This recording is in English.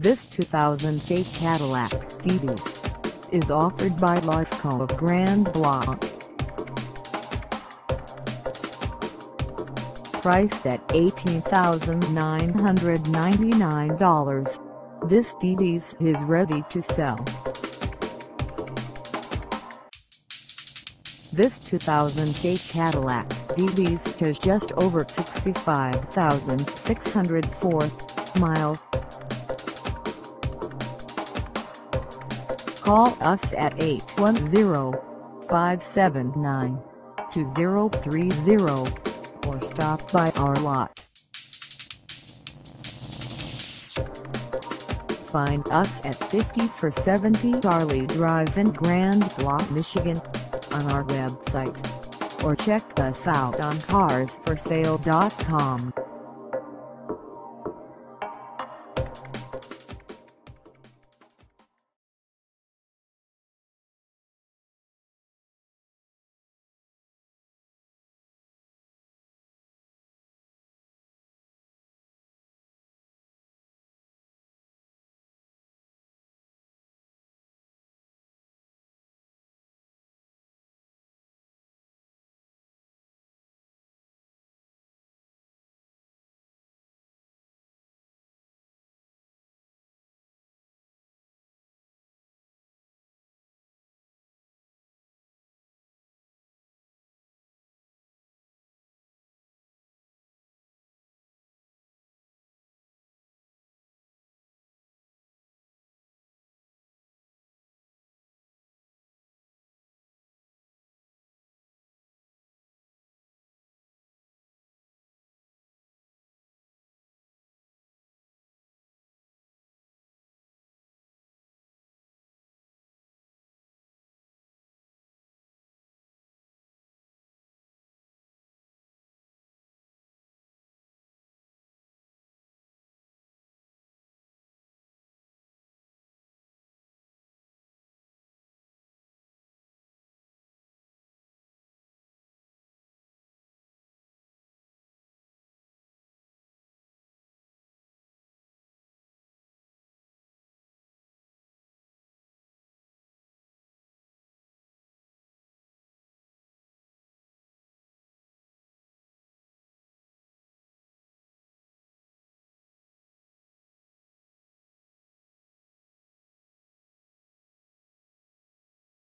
This 2008 Cadillac DeVries is offered by Lasco of Grand Blanc. Priced at $18,999, this DeVries is ready to sell. This 2008 Cadillac DeVries has just over 65,604 miles. Call us at 810-579-2030 or stop by our lot. Find us at 50 for 70 Charlie Drive in Grand Blanc, Michigan on our website or check us out on carsforsale.com.